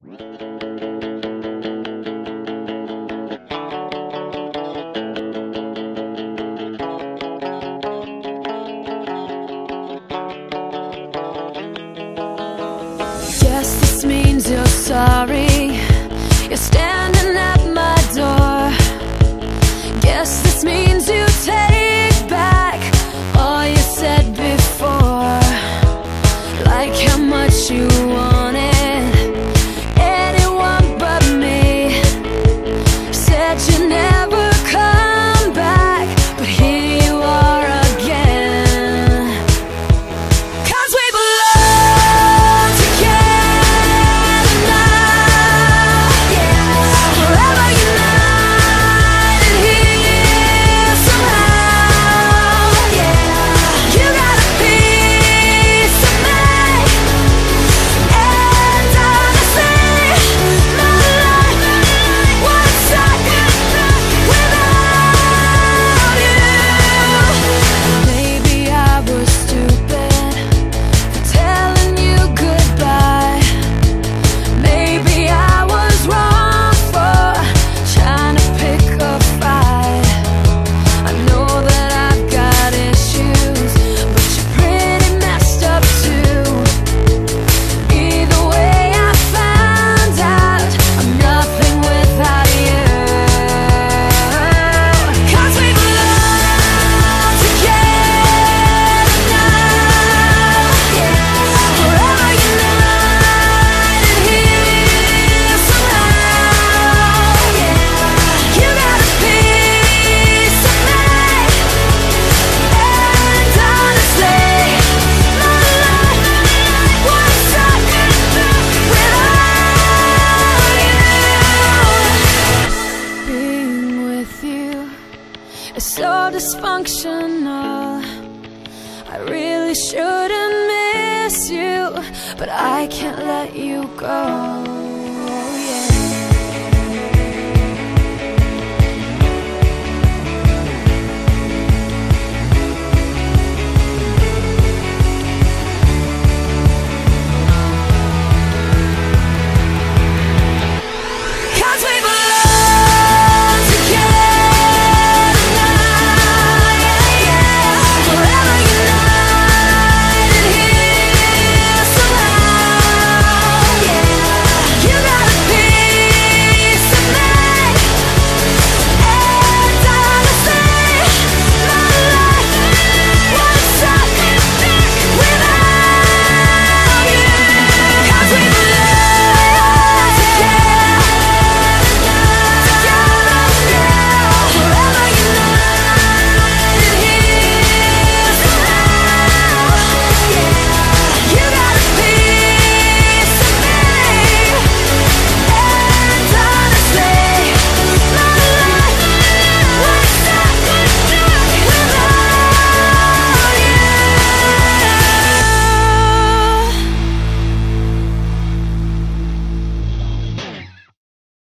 Guess this means you're sorry. You're standing at my door. Guess this means you take back All you said before. Like how much you so dysfunctional. I really shouldn't miss you But I can't let you go.